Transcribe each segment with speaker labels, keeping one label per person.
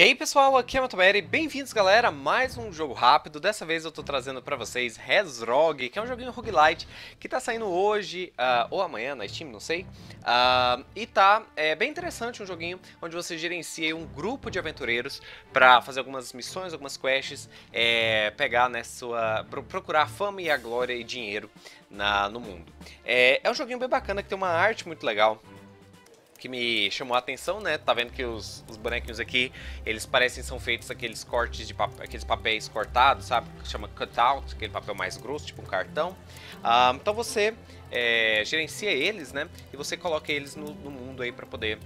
Speaker 1: E aí pessoal, aqui é o Matomeri, bem-vindos galera a mais um jogo rápido, dessa vez eu tô trazendo pra vocês Resrog, que é um joguinho roguelite que tá saindo hoje, uh, ou amanhã na Steam, não sei, uh, e tá é, bem interessante um joguinho onde você gerencia um grupo de aventureiros pra fazer algumas missões, algumas quests, é, pegar né, sua, procurar a fama e a glória e dinheiro na, no mundo. É, é um joguinho bem bacana que tem uma arte muito legal, que me chamou a atenção, né? Tá vendo que os, os bonequinhos aqui, eles parecem são feitos aqueles cortes de papel, aqueles papéis cortados, sabe? Chama cutout, aquele papel mais grosso, tipo um cartão. Ah, então você é, gerencia eles, né? E você coloca eles no, no mundo aí para poder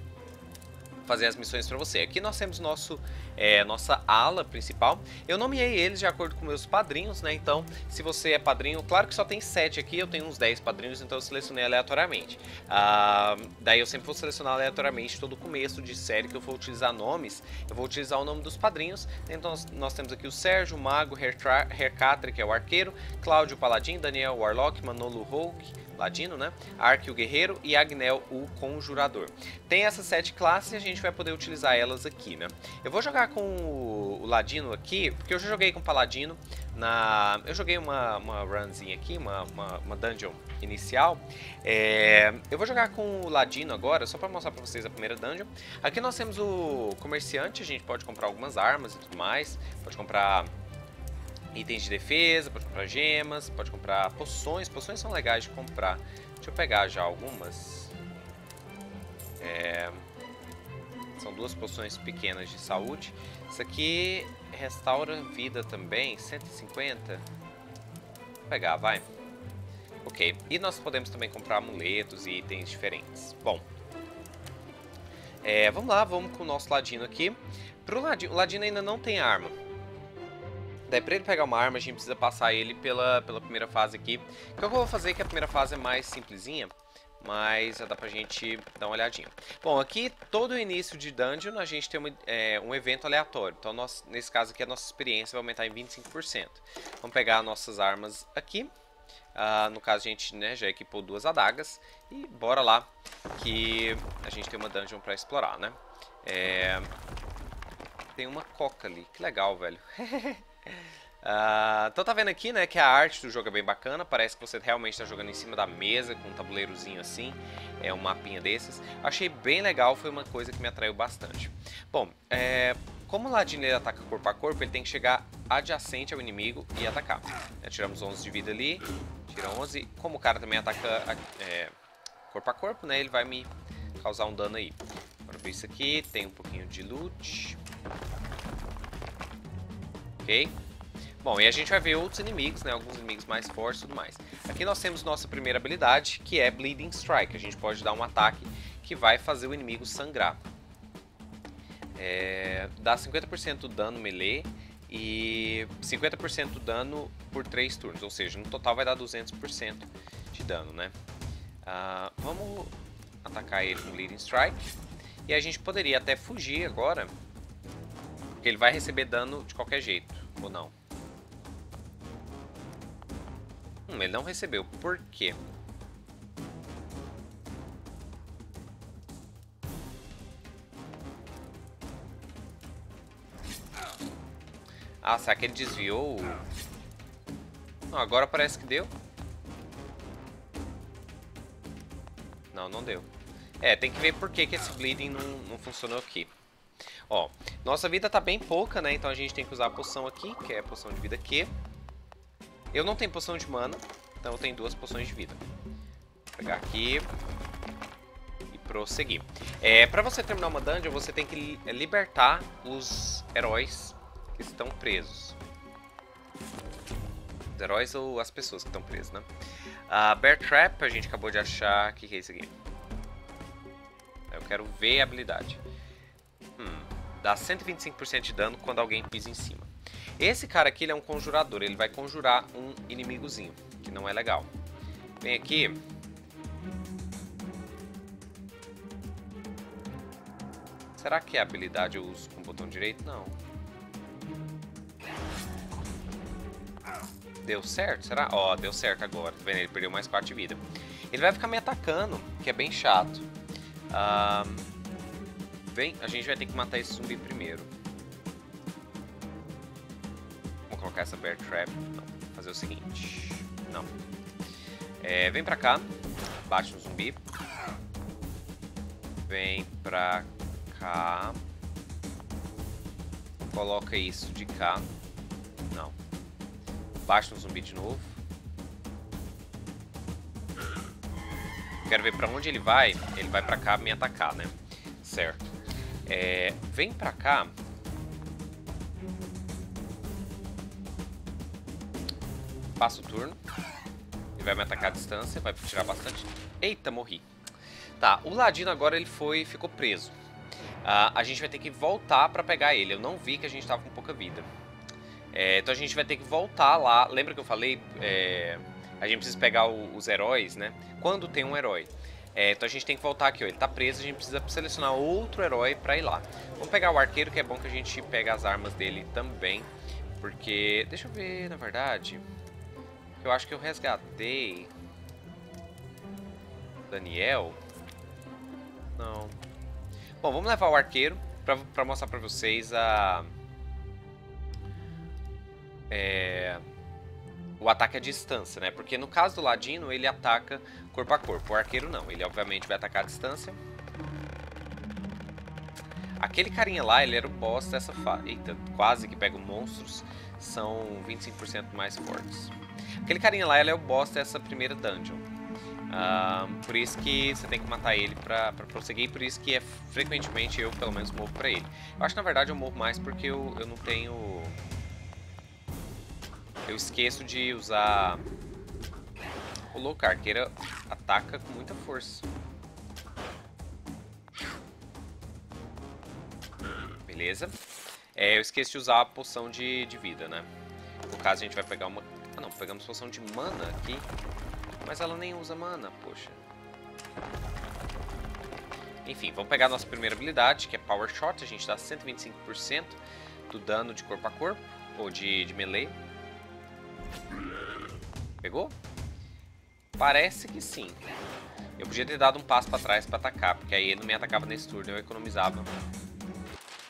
Speaker 1: fazer as missões para você. Aqui nós temos nosso, é, nossa ala principal. Eu nomeei eles de acordo com meus padrinhos, né? Então, se você é padrinho, claro que só tem 7 aqui, eu tenho uns 10 padrinhos, então eu selecionei aleatoriamente. Ah, daí eu sempre vou selecionar aleatoriamente todo começo de série que eu vou utilizar nomes, eu vou utilizar o nome dos padrinhos. Então nós, nós temos aqui o Sérgio, o Mago, Hercatre, que é o arqueiro, Cláudio, o paladin, Daniel, o warlock, Manolo, Rogue, Ladino, né? Ark, o guerreiro e Agnel, o conjurador. Tem essas sete classes e a gente vai poder utilizar elas aqui, né? Eu vou jogar com o Ladino aqui, porque eu já joguei com o Paladino na... Eu joguei uma, uma runzinha aqui, uma, uma, uma dungeon inicial. É... Eu vou jogar com o Ladino agora, só para mostrar para vocês a primeira dungeon. Aqui nós temos o comerciante, a gente pode comprar algumas armas e tudo mais. Pode comprar itens de defesa, pode comprar gemas, pode comprar poções. Poções são legais de comprar. Deixa eu pegar já algumas. É... São duas poções pequenas de saúde. Isso aqui restaura vida também, 150. Vou pegar, vai. Ok, e nós podemos também comprar amuletos e itens diferentes. Bom, é, vamos lá, vamos com o nosso ladino aqui. Pro ladino, o ladino ainda não tem arma. Daí pra ele pegar uma arma, a gente precisa passar ele pela, pela primeira fase aqui. O que eu vou fazer é que a primeira fase é mais simplesinha, mas já dá pra gente dar uma olhadinha. Bom, aqui todo início de dungeon a gente tem é, um evento aleatório. Então nós, nesse caso aqui a nossa experiência vai aumentar em 25%. Vamos pegar nossas armas aqui. Uh, no caso a gente né, já equipou duas adagas. E bora lá que a gente tem uma dungeon pra explorar, né? É... Tem uma coca ali, que legal, velho. Uh, então tá vendo aqui, né, que a arte do jogo é bem bacana, parece que você realmente está jogando em cima da mesa, com um tabuleirozinho assim, é um mapinha desses. Achei bem legal, foi uma coisa que me atraiu bastante. Bom, é, como o Ladino ele ataca corpo a corpo, ele tem que chegar adjacente ao inimigo e atacar. É, tiramos 11 de vida ali, tira 11, como o cara também ataca é, corpo a corpo, né, ele vai me causar um dano aí. Ver isso aqui, tem um pouquinho de loot. Ok? Bom, e a gente vai ver outros inimigos, né? Alguns inimigos mais fortes e tudo mais. Aqui nós temos nossa primeira habilidade, que é Bleeding Strike. A gente pode dar um ataque que vai fazer o inimigo sangrar. É, dá 50% do dano melee e 50% do dano por 3 turnos. Ou seja, no total vai dar 200% de dano, né? Uh, vamos atacar ele com Bleeding Strike. E a gente poderia até fugir agora porque ele vai receber dano de qualquer jeito, ou não. Hum, ele não recebeu. Por quê? Ah, será que ele desviou? Não, agora parece que deu. Não, não deu. É, tem que ver por que, que esse bleeding não, não funcionou aqui. Ó, nossa vida tá bem pouca, né? Então a gente tem que usar a poção aqui, que é a poção de vida Q. Eu não tenho poção de mana, então eu tenho duas poções de vida. Vou pegar aqui e prosseguir. É, pra você terminar uma dungeon, você tem que libertar os heróis que estão presos. Os heróis ou as pessoas que estão presas, né? A Bear Trap, a gente acabou de achar... O que, que é isso aqui? Eu quero ver a habilidade. Dá 125% de dano quando alguém pisa em cima. Esse cara aqui ele é um conjurador, ele vai conjurar um inimigozinho, que não é legal. Vem aqui. Será que a habilidade eu uso com o botão direito? Não. Deu certo? Será? Ó, oh, deu certo agora. Tá vendo? Ele perdeu mais 4 de vida. Ele vai ficar me atacando, que é bem chato. Um, Vem, a gente vai ter que matar esse zumbi primeiro. colocar essa bear trap. Não. Fazer o seguinte. Não. É, vem pra cá. Bate no zumbi. Vem pra cá. Coloca isso de cá. Não. Bate no zumbi de novo. Quero ver pra onde ele vai. Ele vai pra cá me atacar, né? Certo. É, vem pra cá. Passa o turno. Ele vai me atacar à distância. Vai tirar bastante. Eita, morri. Tá, o Ladino agora ele foi, ficou preso. Uh, a gente vai ter que voltar pra pegar ele. Eu não vi que a gente tava com pouca vida. É, então a gente vai ter que voltar lá. Lembra que eu falei? É, a gente precisa pegar o, os heróis, né? Quando tem um herói. É, então a gente tem que voltar aqui, ó. Ele tá preso, a gente precisa selecionar outro herói pra ir lá. Vamos pegar o arqueiro, que é bom que a gente pegue as armas dele também. Porque, deixa eu ver, na verdade... Eu acho que eu resgatei... Daniel... Não. Bom, vamos levar o arqueiro pra, pra mostrar pra vocês a... É o ataque à distância, né? Porque no caso do Ladino, ele ataca corpo a corpo. O arqueiro não, ele obviamente vai atacar à distância. Aquele carinha lá, ele era o boss dessa fase. Eita, quase que pega monstros. São 25% mais fortes. Aquele carinha lá, ele é o boss dessa primeira dungeon. Uh, por isso que você tem que matar ele pra, pra prosseguir. Por isso que é frequentemente eu, pelo menos, morro pra ele. Eu acho que na verdade eu morro mais porque eu, eu não tenho eu esqueço de usar... O louco, a arqueira ataca com muita força. Beleza. É, eu esqueci de usar a poção de, de vida, né? No caso, a gente vai pegar uma... Ah, não. Pegamos poção de mana aqui. Mas ela nem usa mana, poxa. Enfim, vamos pegar a nossa primeira habilidade, que é Power Shot. A gente dá 125% do dano de corpo a corpo, ou de, de melee. Pegou? Parece que sim. Eu podia ter dado um passo pra trás pra atacar, porque aí ele não me atacava nesse turno, eu economizava.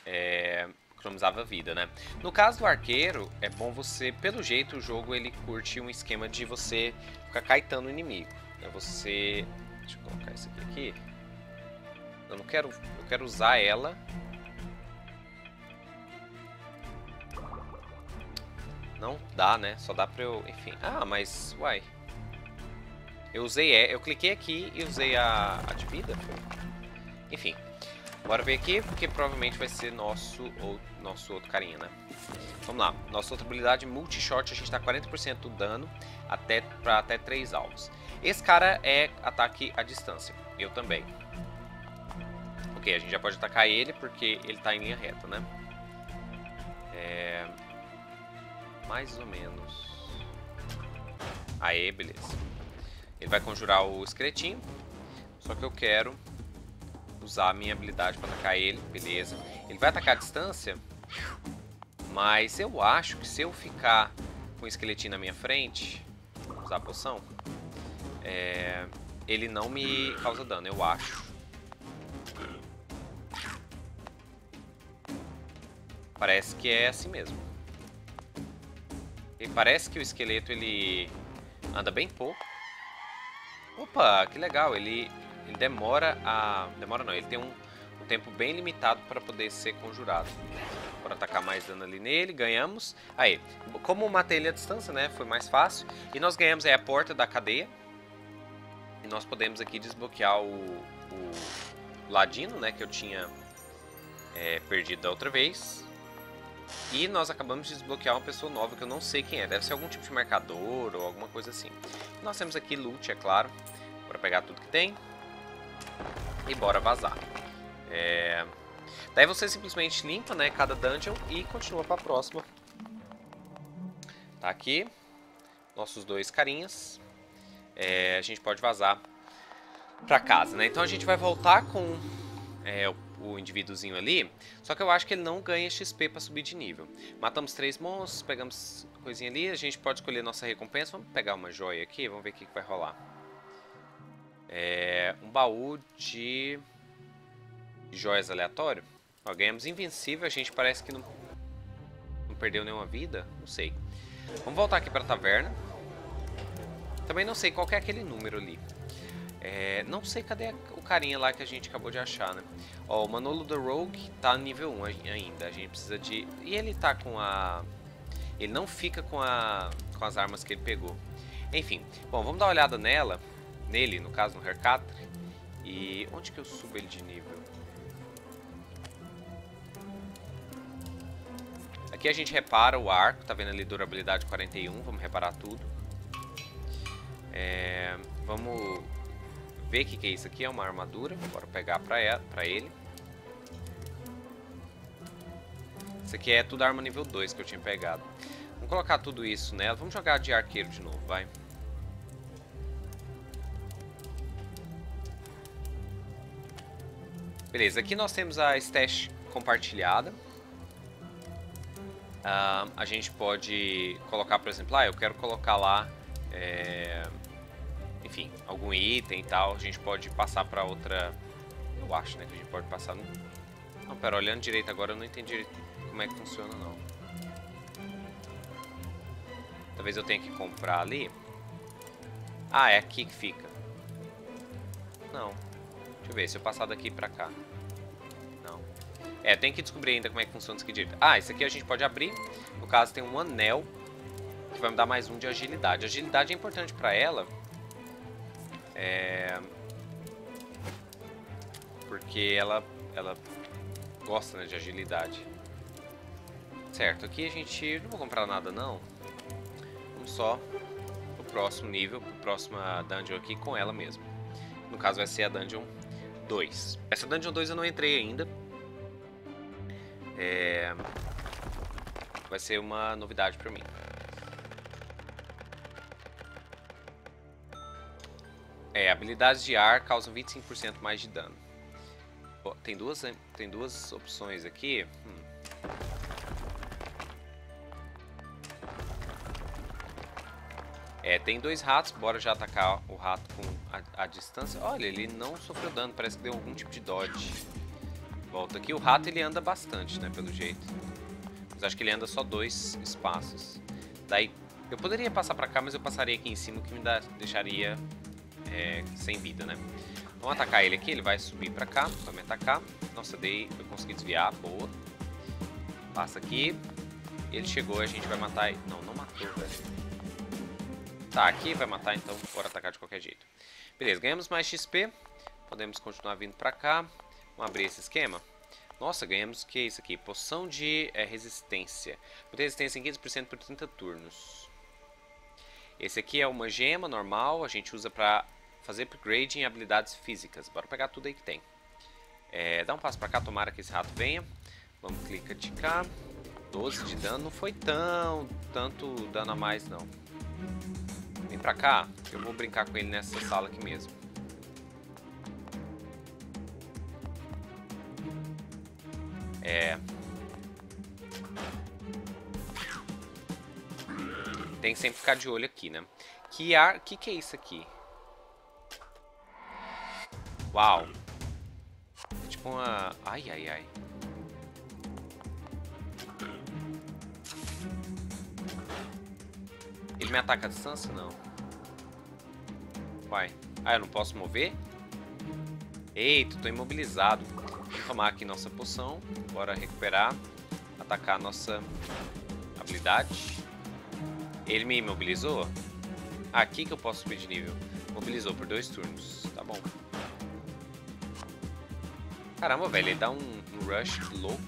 Speaker 1: É, economizava vida, né? No caso do arqueiro, é bom você... Pelo jeito, o jogo ele curte um esquema de você ficar caetando o inimigo. É você... Deixa eu colocar isso aqui. Eu não quero... Eu quero usar ela Não dá, né? Só dá pra eu... Enfim. Ah, mas... Uai. Eu usei... É, eu cliquei aqui e usei a, a de vida. Enfim. Bora ver aqui, porque provavelmente vai ser nosso, ou, nosso outro carinha, né? Vamos lá. Nossa outra habilidade, multi-shot, a gente tá 40% do dano até, pra até 3 alvos. Esse cara é ataque à distância. Eu também. Ok, a gente já pode atacar ele porque ele tá em linha reta, né? É... Mais ou menos. Aê, beleza. Ele vai conjurar o esqueletinho. Só que eu quero usar a minha habilidade para atacar ele. Beleza. Ele vai atacar a distância. Mas eu acho que se eu ficar com o esqueletinho na minha frente, usar a poção, é, ele não me causa dano, eu acho. Parece que é assim mesmo. E parece que o esqueleto ele anda bem pouco. Opa, que legal, ele, ele demora a... Demora não, ele tem um, um tempo bem limitado para poder ser conjurado. Por atacar mais dano ali nele, ganhamos. Aí, como matei ele à distância, né, foi mais fácil. E nós ganhamos aí a porta da cadeia. E nós podemos aqui desbloquear o, o ladino, né, que eu tinha é, perdido da outra vez. E nós acabamos de desbloquear uma pessoa nova que eu não sei quem é. Deve ser algum tipo de marcador ou alguma coisa assim. Nós temos aqui loot, é claro. Bora pegar tudo que tem. E bora vazar. É... Daí você simplesmente limpa né, cada dungeon e continua para a próxima. Tá aqui. Nossos dois carinhas. É, a gente pode vazar para casa, né? Então a gente vai voltar com é, o o indivíduozinho ali. Só que eu acho que ele não ganha XP para subir de nível. Matamos três monstros, pegamos coisinha ali. A gente pode escolher nossa recompensa. Vamos pegar uma joia aqui, vamos ver o que, que vai rolar. É, um baú de joias aleatório. Ó, ganhamos invencível, a gente parece que não, não perdeu nenhuma vida. Não sei. Vamos voltar aqui pra taverna. Também não sei qual é aquele número ali. É, não sei cadê o carinha lá que a gente acabou de achar, né? Ó, o Manolo do Rogue tá nível 1 ainda. A gente precisa de... E ele tá com a... Ele não fica com, a... com as armas que ele pegou. Enfim, bom, vamos dar uma olhada nela. Nele, no caso, no Hercatre. E onde que eu subo ele de nível? Aqui a gente repara o arco, tá vendo ali durabilidade 41, vamos reparar tudo. É, vamos ver o que, que é isso aqui, é uma armadura, bora pegar pra, ela, pra ele. Isso aqui é tudo arma nível 2 que eu tinha pegado. Vamos colocar tudo isso nela, vamos jogar de arqueiro de novo, vai. Beleza, aqui nós temos a stash compartilhada. Uh, a gente pode colocar, por exemplo, ah, eu quero colocar lá, é, enfim, algum item e tal. A gente pode passar para outra, eu acho, né, que a gente pode passar no... Não, pera, olhando direito agora eu não entendi como é que funciona, não. Talvez eu tenha que comprar ali. Ah, é aqui que fica. Não. Deixa eu ver, se eu passar daqui pra cá. Não. É, tem que descobrir ainda como é que funciona isso aqui direito. Ah, esse aqui a gente pode abrir. No caso, tem um anel que vai me dar mais um de agilidade. Agilidade é importante pra ela. É... Porque ela, ela gosta né, de agilidade. Certo, aqui a gente... Não vou comprar nada, não. Vamos só pro próximo nível, pro próxima dungeon aqui com ela mesmo. No caso vai ser a dungeon 2. Essa Dungeon 2 eu não entrei ainda. É... Vai ser uma novidade pra mim. É, habilidades de ar causam 25% mais de dano. tem, duas, tem duas opções aqui. Hum. É, tem dois ratos, bora já atacar o rato com a, a, distância. Olha, ele não sofreu dano, parece que deu algum tipo de dodge. Volta aqui, o rato ele anda bastante, né, pelo jeito. Mas acho que ele anda só dois espaços. Daí, eu poderia passar pra cá, mas eu passaria aqui em cima, que me dá, deixaria é, sem vida, né. Vamos atacar ele aqui, ele vai subir pra cá, vai me atacar. Nossa, dei, eu consegui desviar, boa. Passa aqui. Ele chegou, a gente vai matar ele. Não, não matou, velho. Tá, aqui vai matar, então bora atacar de qualquer jeito. Beleza, ganhamos mais XP. Podemos continuar vindo pra cá. Vamos abrir esse esquema. Nossa, ganhamos o que é isso aqui? Poção de é, resistência. Muita resistência em 15% por 30 turnos. Esse aqui é uma gema normal. A gente usa pra fazer upgrade em habilidades físicas. Bora pegar tudo aí que tem. É, dá um passo pra cá, tomara que esse rato venha. Vamos clicar de cá. 12 de dano. Não foi tão, tanto dano a mais, não. Vem pra cá, eu vou brincar com ele nessa sala aqui mesmo. É... Tem que sempre ficar de olho aqui, né? Que ar... que que é isso aqui? Uau! É tipo uma... Ai, ai, ai. Ele me ataca a distância? Não. Vai. Ah, eu não posso mover? Eita, tô imobilizado. Vamos tomar aqui nossa poção. Bora recuperar. Atacar a nossa habilidade. Ele me imobilizou? Aqui que eu posso subir de nível. Mobilizou por dois turnos. Tá bom. Caramba, velho. Ele dá um, um rush louco.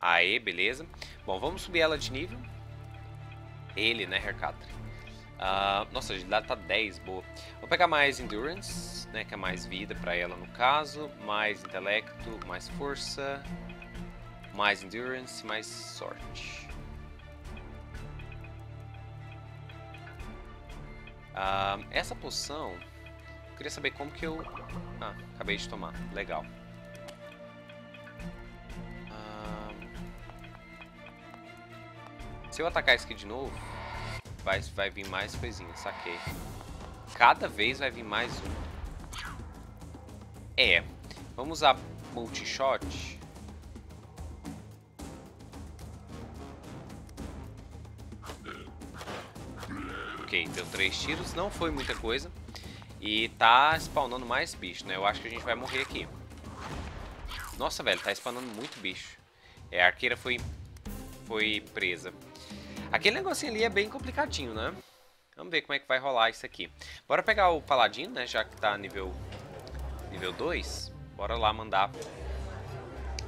Speaker 1: Aê, beleza. Bom, vamos subir ela de nível. Ele, né, Hercatre? Uh, nossa, a agilidade tá 10, boa. Vou pegar mais Endurance, né, que é mais vida para ela no caso. Mais Intelecto, mais Força. Mais Endurance, mais Sorte. Essa poção, eu queria saber como que eu... Ah, acabei de tomar, legal. Se eu atacar isso aqui de novo vai, vai vir mais coisinhas, saquei. Cada vez vai vir mais um. É. Vamos usar multishot. Três tiros, não foi muita coisa. E tá spawnando mais bicho, né? Eu acho que a gente vai morrer aqui. Nossa, velho, tá spawnando muito bicho. É, a arqueira foi, foi presa. Aquele negocinho ali é bem complicadinho, né? Vamos ver como é que vai rolar isso aqui. Bora pegar o paladino, né? Já que tá nível, nível 2. Bora lá mandar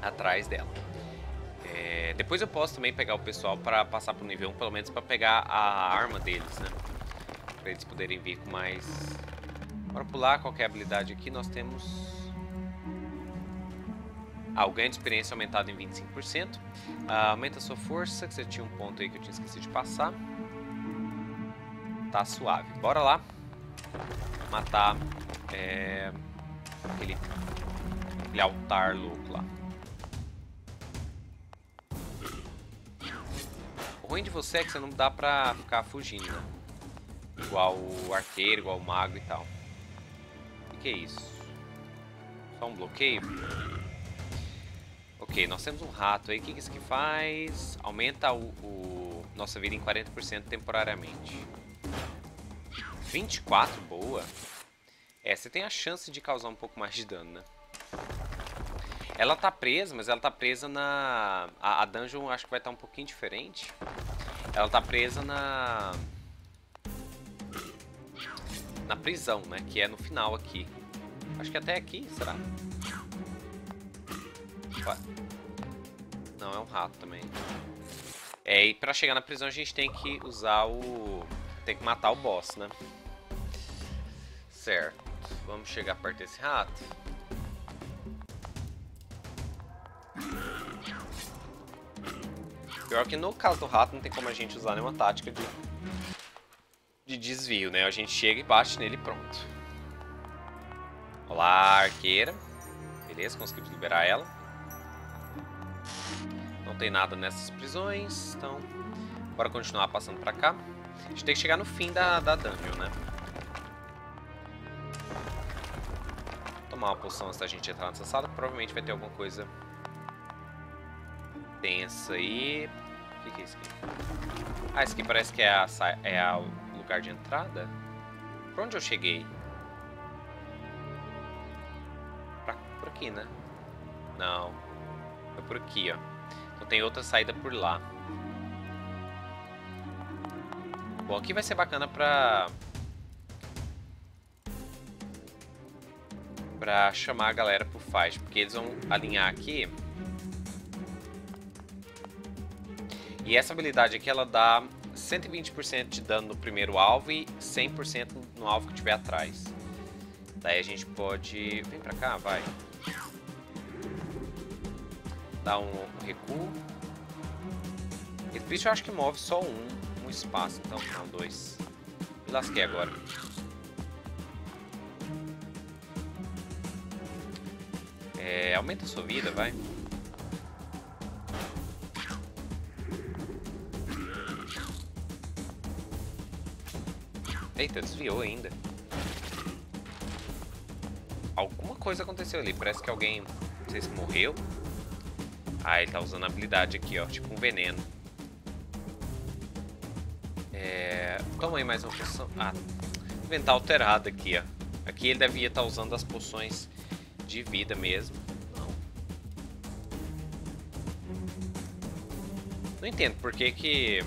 Speaker 1: atrás dela. É, depois eu posso também pegar o pessoal para passar pro nível 1, pelo menos para pegar a arma deles, né? Pra eles poderem vir com mais... Bora pular qualquer habilidade aqui, nós temos... Ah, o ganho de experiência aumentado em 25%. Ah, aumenta a sua força, que você tinha um ponto aí que eu tinha esquecido de passar. Tá suave. Bora lá. Matar é, aquele, aquele altar louco lá. O ruim de você é que você não dá pra ficar fugindo, né? Igual o arqueiro, igual o mago e tal. O que é isso? Só um bloqueio? Ok, nós temos um rato aí. O que isso aqui faz? Aumenta o, o nossa vida em 40% temporariamente. 24, boa. É, você tem a chance de causar um pouco mais de dano, né? Ela tá presa, mas ela tá presa na... A, a dungeon acho que vai estar tá um pouquinho diferente. Ela tá presa na... Na prisão, né? Que é no final aqui. Acho que até aqui, será? Não, é um rato também. É, e pra chegar na prisão a gente tem que usar o... Tem que matar o boss, né? Certo. Vamos chegar perto desse rato. Pior que no caso do rato não tem como a gente usar nenhuma tática de, de desvio, né? A gente chega e bate nele pronto. Olá, arqueira. Beleza, conseguimos liberar ela. Não tem nada nessas prisões, então... Bora continuar passando pra cá. A gente tem que chegar no fim da, da dungeon, né? tomar uma poção antes da gente entrar nessa sala. Provavelmente vai ter alguma coisa tensa aí. O que, que é isso aqui? Ah, isso aqui parece que é, a, é o lugar de entrada. Pra onde eu cheguei? Pra, por aqui, né? Não. É por aqui, ó. Então tem outra saída por lá. Bom, aqui vai ser bacana pra pra chamar a galera pro fight, porque eles vão alinhar aqui. E essa habilidade aqui, ela dá 120% de dano no primeiro alvo e 100% no alvo que tiver atrás. Daí a gente pode... Vem pra cá, vai. Dar um recuo. Esse bicho eu acho que move só um, um espaço, então não, dois. Me lasquei agora. É, aumenta a sua vida, vai. Eita, desviou ainda. Alguma coisa aconteceu ali. Parece que alguém, não sei se morreu. Ah, ele tá usando a habilidade aqui, ó. Tipo um veneno. É... Toma aí mais uma poção. Ah, inventar alterado aqui, ó. Aqui ele devia estar tá usando as poções de vida mesmo. Não. Não entendo por que que...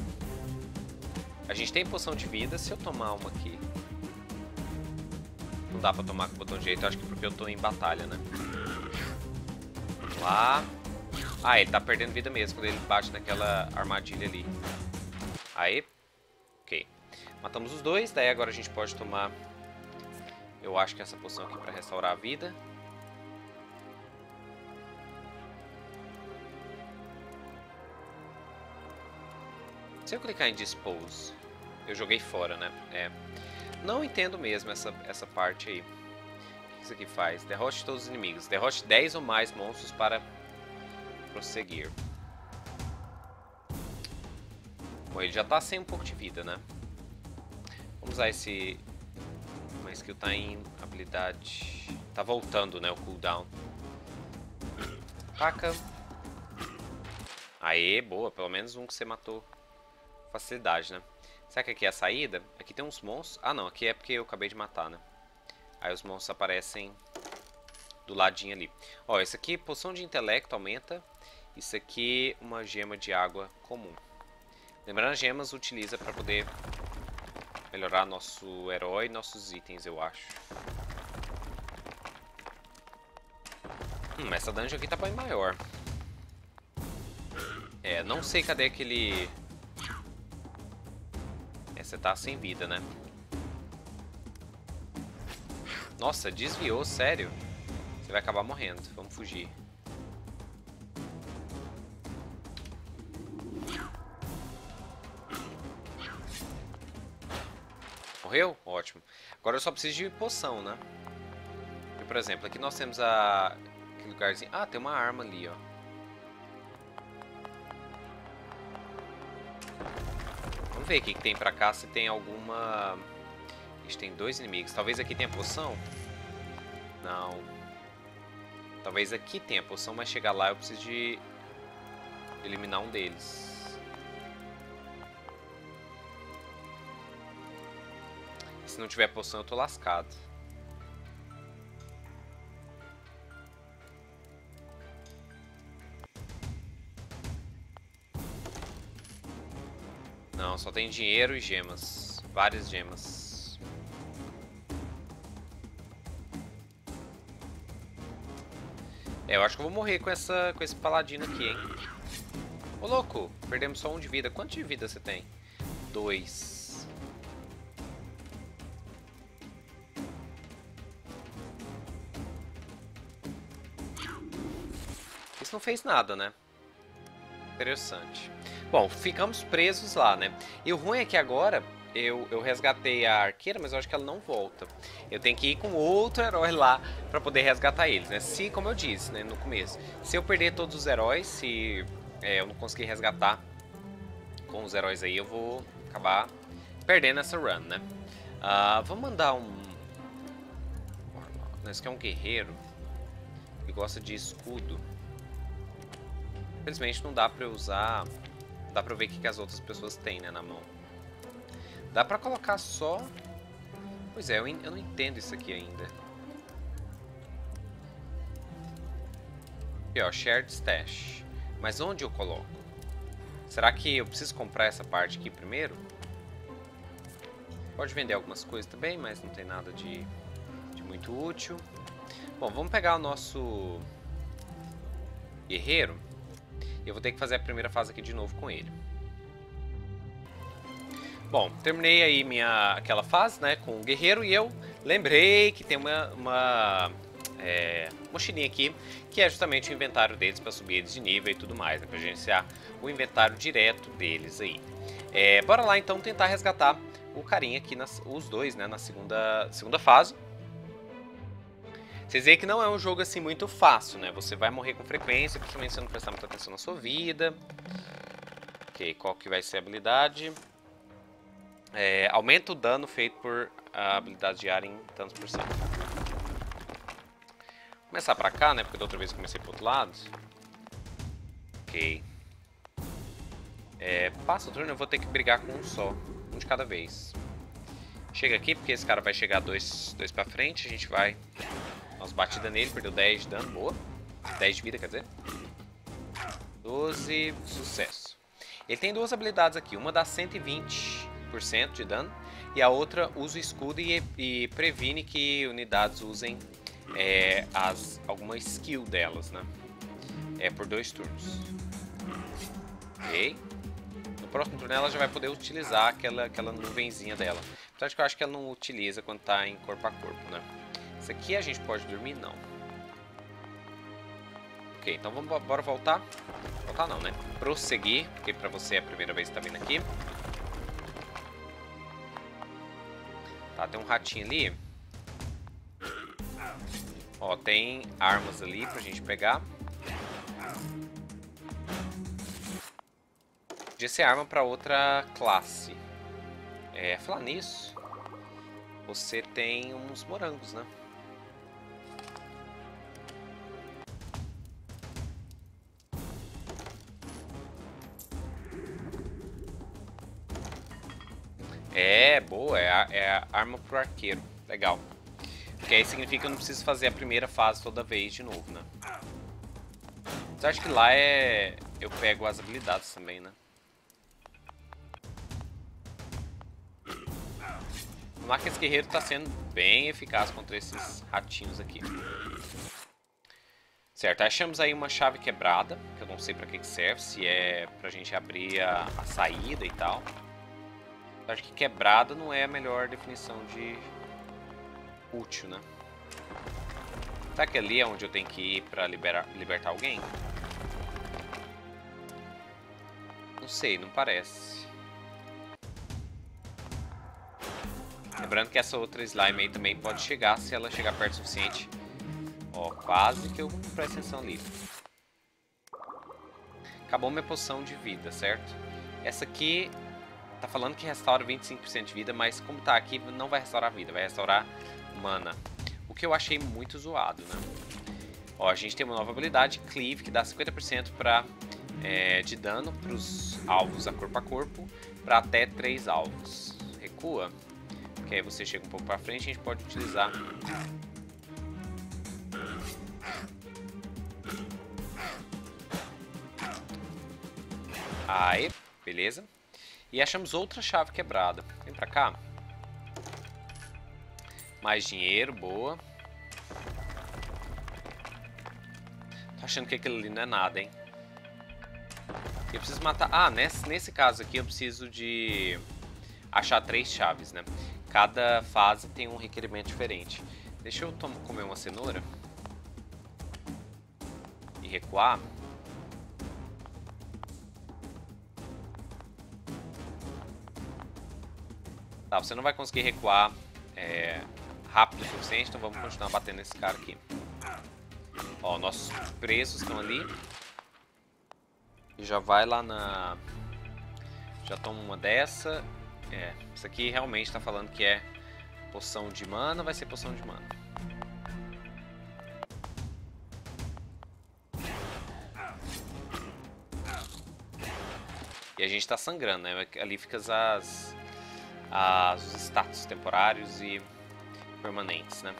Speaker 1: A gente tem poção de vida se eu tomar uma aqui. Não dá pra tomar com o botão direito, acho que porque eu tô em batalha, né? Vamos lá. Ah, ele tá perdendo vida mesmo quando ele bate naquela armadilha ali. Aí. Ok. Matamos os dois, daí agora a gente pode tomar... Eu acho que essa poção aqui pra restaurar a vida. Se eu clicar em Dispose, eu joguei fora, né? É. Não entendo mesmo essa, essa parte aí. O que isso aqui faz? Derrote todos os inimigos. Derrote 10 ou mais monstros para prosseguir. Bom, ele já tá sem um pouco de vida, né? Vamos usar esse... Uma skill tá em habilidade... Tá voltando, né? O cooldown. Taca. Aê, boa. Pelo menos um que você matou facilidade, né? Será que aqui é a saída? Aqui tem uns monstros. Ah, não. Aqui é porque eu acabei de matar, né? Aí os monstros aparecem do ladinho ali. Ó, esse aqui, poção de intelecto aumenta. Isso aqui, uma gema de água comum. Lembrando, as gemas utiliza para poder melhorar nosso herói e nossos itens, eu acho. Hum, essa dungeon aqui tá bem maior. É, não sei cadê aquele... Você tá sem vida, né? Nossa, desviou, sério? Você vai acabar morrendo. Vamos fugir. Morreu? Ótimo. Agora eu só preciso de poção, né? E, por exemplo, aqui nós temos a... Aquele lugarzinho... Ah, tem uma arma ali, ó. Vamos ver o que tem pra cá, se tem alguma... A gente tem dois inimigos. Talvez aqui tenha poção? Não. Talvez aqui tenha poção, mas chegar lá eu preciso de eliminar um deles. se não tiver poção eu tô lascado. Só tem dinheiro e gemas. Várias gemas. É, eu acho que eu vou morrer com, essa, com esse paladino aqui, hein. Ô, louco, perdemos só um de vida. Quanto de vida você tem? Dois. não fez nada, né? Interessante. Bom, ficamos presos lá, né? E o ruim é que agora eu, eu resgatei a arqueira, mas eu acho que ela não volta. Eu tenho que ir com outro herói lá para poder resgatar eles, né? Se, como eu disse, né, no começo, se eu perder todos os heróis, se é, eu não conseguir resgatar com os heróis aí, eu vou acabar perdendo essa run, né? Uh, vamos mandar um... Esse aqui é um guerreiro. Ele gosta de escudo. Infelizmente não dá pra eu usar... Dá pra ver o que, as outras pessoas têm, né, na mão. Dá pra colocar só... Pois é, eu, eu não entendo isso aqui ainda. Aqui, ó, Shared Stash. Mas onde eu coloco? Será que eu preciso comprar essa parte aqui primeiro? Pode vender algumas coisas também, mas não tem nada de, de muito útil. Bom, vamos pegar o nosso guerreiro. E eu vou ter que fazer a primeira fase aqui de novo com ele. Bom, terminei aí minha, aquela fase, né, com o guerreiro e eu lembrei que tem uma, uma é, mochilinha aqui, que é justamente o inventário deles para subir eles de nível e tudo mais, né, para gerenciar o inventário direto deles aí. É, bora lá então tentar resgatar o carinha aqui, nas, os dois, né, na segunda, segunda fase. Vocês veem que não é um jogo assim muito fácil, né? Você vai morrer com frequência, principalmente se não prestar muita atenção na sua vida. Ok, qual que vai ser a habilidade? É, aumenta o dano feito por a habilidade diária em tantos por cento. Vou começar pra cá, né? Porque da outra vez comecei pro outro lado. Ok. É, passa o turno, eu vou ter que brigar com um só. Um de cada vez. Chega aqui, porque esse cara vai chegar dois, dois pra frente. A gente vai nossa, batida nele, perdeu 10 de dano, boa. 10 de vida, quer dizer. 12, sucesso. Ele tem duas habilidades aqui, uma dá 120% de dano e a outra usa o escudo e, e previne que unidades usem é, as, alguma skill delas, né? É por dois turnos. Ok. No próximo turno ela já vai poder utilizar aquela, aquela nuvenzinha dela. Apesar de que eu acho que ela não utiliza quando está em corpo a corpo, né? Isso aqui a gente pode dormir? Não. Ok, então vamos bora voltar. Voltar não, né? Prosseguir, porque pra você é a primeira vez que tá vindo aqui. Tá, tem um ratinho ali. Ó, tem armas ali pra gente pegar. Podia ser arma pra outra classe. É, falar nisso, você tem uns morangos, né? Arma pro arqueiro. Legal. Porque aí significa que eu não preciso fazer a primeira fase toda vez de novo, né? Mas acho que lá é... Eu pego as habilidades também, né? O Marques Guerreiro tá sendo bem eficaz contra esses ratinhos aqui. Certo, achamos aí uma chave quebrada, que eu não sei pra que serve, se é pra gente abrir a, a saída e tal. Acho que quebrada não é a melhor definição de útil, né? Será que ali é onde eu tenho que ir pra liberar, libertar alguém? Não sei, não parece. Lembrando que essa outra slime aí também pode chegar se ela chegar perto o suficiente Ó, quase que eu presto atenção ali. Acabou minha poção de vida, certo? Essa aqui tá falando que restaura 25% de vida, mas como tá aqui, não vai restaurar vida, vai restaurar mana. O que eu achei muito zoado, né? Ó, a gente tem uma nova habilidade, Cleave, que dá 50% pra, é, de dano para os alvos a corpo a corpo, para até 3 alvos. Recua, que aí você chega um pouco pra frente, a gente pode utilizar Aí, beleza. E achamos outra chave quebrada. Vem pra cá. Mais dinheiro, boa. Tô achando que aquilo ali não é nada, hein. Eu preciso matar... Ah, nesse, nesse caso aqui eu preciso de achar três chaves, né? Cada fase tem um requerimento diferente. Deixa eu comer uma cenoura. E recuar. Tá, você não vai conseguir recuar é, rápido o suficiente, então vamos continuar batendo nesse cara aqui. Ó, nossos preços estão ali. E já vai lá na... Já toma uma dessa. É, isso aqui realmente está falando que é poção de mana, vai ser poção de mana. E a gente tá sangrando, né? Ali fica as, as, os status temporários e permanentes, né?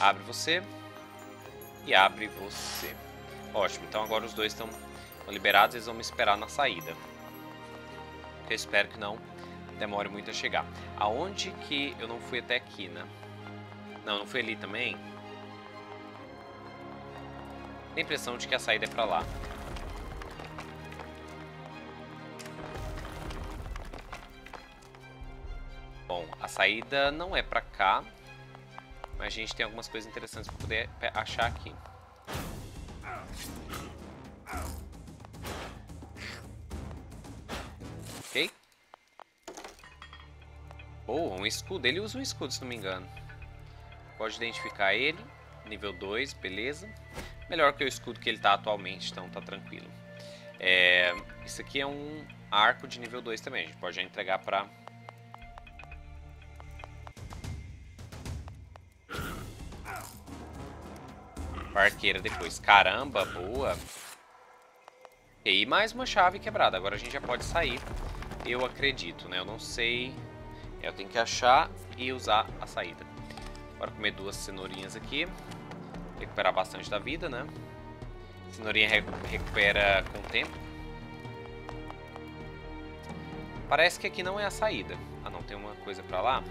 Speaker 1: Abre você e abre você. Ótimo, então agora os dois estão liberados, eles vão me esperar na saída. Eu espero que não demore muito a chegar. Aonde que eu não fui até aqui, né? Não, não fui ali também. Tem a impressão de que a saída é pra lá. A saída não é pra cá. Mas a gente tem algumas coisas interessantes pra poder achar aqui. Ok? Oh, um escudo. Ele usa um escudo, se não me engano. Pode identificar ele. Nível 2, beleza. Melhor que o escudo que ele tá atualmente, então tá tranquilo. É, isso aqui é um arco de nível 2 também. A gente pode já entregar pra Arqueira depois. Caramba, boa. E mais uma chave quebrada. Agora a gente já pode sair. Eu acredito, né? Eu não sei. Eu tenho que achar e usar a saída. Bora comer duas cenourinhas aqui. Recuperar bastante da vida, né? Cenourinha recupera com o tempo. Parece que aqui não é a saída. Ah, não. Tem uma coisa pra lá.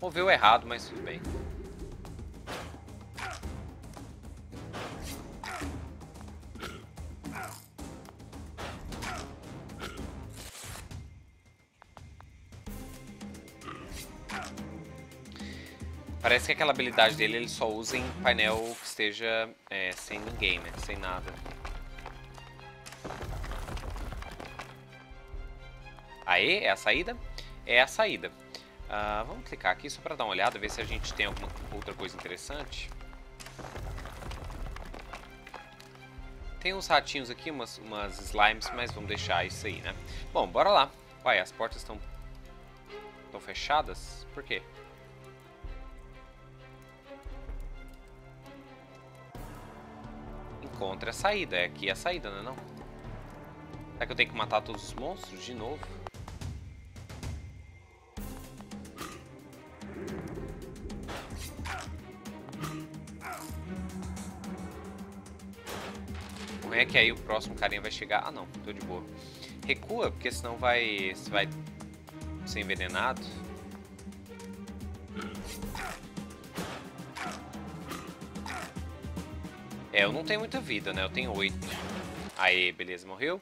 Speaker 1: Moveu errado, mas tudo bem. Parece que aquela habilidade dele ele só usa em painel que esteja é, sem ninguém, né? Sem nada. Aê, é a saída? É a saída. Uh, vamos clicar aqui só para dar uma olhada, ver se a gente tem alguma outra coisa interessante. Tem uns ratinhos aqui, umas, umas slimes, mas vamos deixar isso aí, né? Bom, bora lá. Uai, as portas estão estão fechadas? Por quê? Encontre a saída. É aqui a saída, não é não? Será que eu tenho que matar todos os monstros de novo? É que aí o próximo carinha vai chegar? Ah não, tô de boa. Recua, porque senão vai, você vai ser envenenado. É, eu não tenho muita vida, né? Eu tenho oito. Aê, beleza, morreu.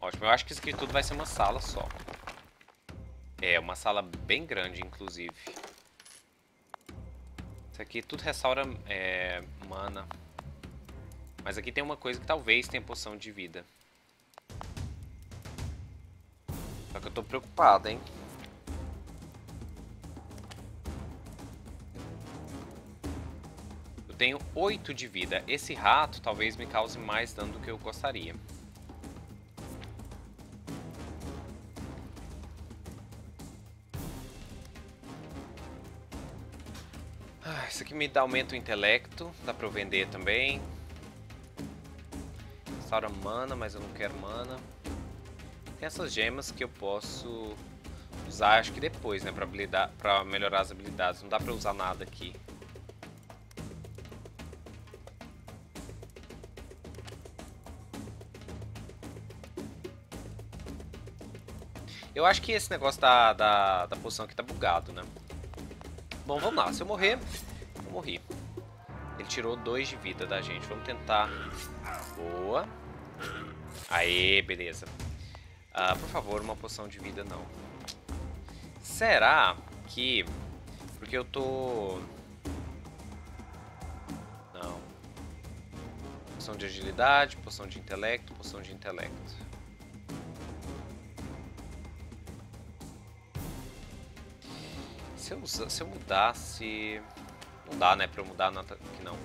Speaker 1: Ótimo, eu acho que isso aqui tudo vai ser uma sala só. É, uma sala bem grande, inclusive. Isso aqui tudo restaura é, mana. Mas aqui tem uma coisa que talvez tenha poção de vida. Só que eu tô preocupado, hein? tenho 8 de vida. Esse rato talvez me cause mais dano do que eu gostaria. Me dá aumento o intelecto. Dá pra eu vender também. Restaura mana, mas eu não quero mana. Tem essas gemas que eu posso usar, acho que depois, né? Pra, pra melhorar as habilidades. Não dá pra usar nada aqui. Eu acho que esse negócio da, da, da poção aqui tá bugado, né? Bom, vamos lá. Se eu morrer, morri. Ele tirou 2 de vida da gente. Vamos tentar. Boa. Aê, beleza. Ah, por favor, uma poção de vida não. Será que... Porque eu tô... Não. Poção de agilidade, poção de intelecto, poção de intelecto. se eu, se eu mudasse... Não dá, né, pra eu mudar nada que não.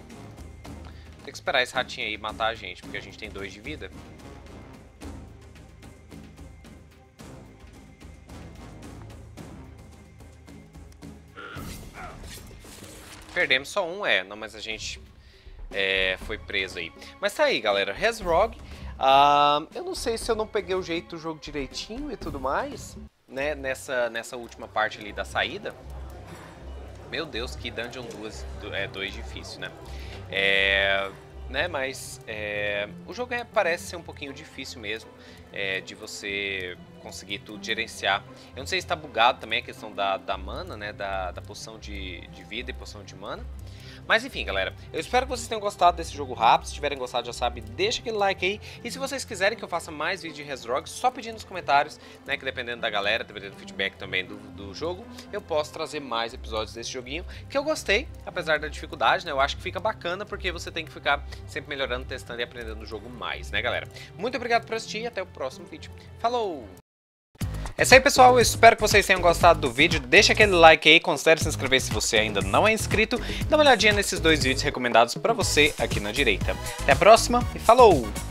Speaker 1: Tem que esperar esse ratinho aí matar a gente, porque a gente tem dois de vida. Perdemos só um, é. Não, mas a gente é, foi preso aí. Mas tá aí, galera. Resrog. Uh, eu não sei se eu não peguei o jeito do jogo direitinho e tudo mais né, nessa, nessa última parte ali da saída. Meu Deus, que Dungeon 2 é difícil, né? É, né, mas é, o jogo é, parece ser um pouquinho difícil mesmo é, de você conseguir tudo gerenciar. Eu não sei se está bugado também a questão da, da mana, né, da, da poção de, de vida e poção de mana. Mas enfim, galera, eu espero que vocês tenham gostado desse jogo rápido. Se tiverem gostado, já sabe, deixa aquele like aí. E se vocês quiserem que eu faça mais vídeos de Resrog, só pedir nos comentários, né? Que dependendo da galera, dependendo do feedback também do, do jogo, eu posso trazer mais episódios desse joguinho. Que eu gostei, apesar da dificuldade, né? Eu acho que fica bacana porque você tem que ficar sempre melhorando, testando e aprendendo o jogo mais, né, galera? Muito obrigado por assistir e até o próximo vídeo. Falou! É isso aí, pessoal. Eu espero que vocês tenham gostado do vídeo. Deixa aquele like aí, considere se inscrever se você ainda não é inscrito. Dá uma olhadinha nesses dois vídeos recomendados para você aqui na direita. Até a próxima e falou!